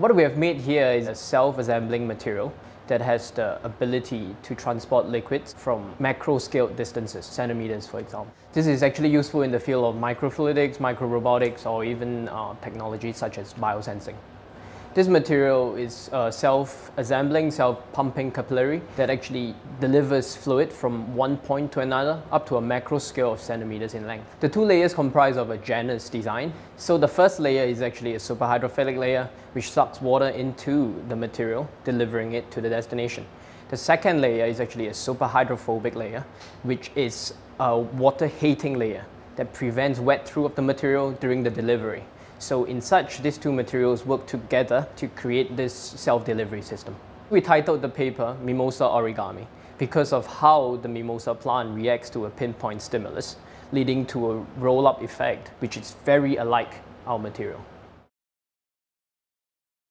What we have made here is a self-assembling material that has the ability to transport liquids from macro scale distances, centimeters for example. This is actually useful in the field of microfluidics, microrobotics, or even uh, technologies such as biosensing. This material is a self-assembling, self-pumping capillary that actually delivers fluid from one point to another up to a macro scale of centimeters in length. The two layers comprise of a Janus design. So the first layer is actually a superhydrophilic layer which sucks water into the material, delivering it to the destination. The second layer is actually a superhydrophobic layer, which is a water hating layer that prevents wet through of the material during the delivery. So in such, these two materials work together to create this self-delivery system. We titled the paper Mimosa Origami because of how the mimosa plant reacts to a pinpoint stimulus, leading to a roll-up effect, which is very alike our material.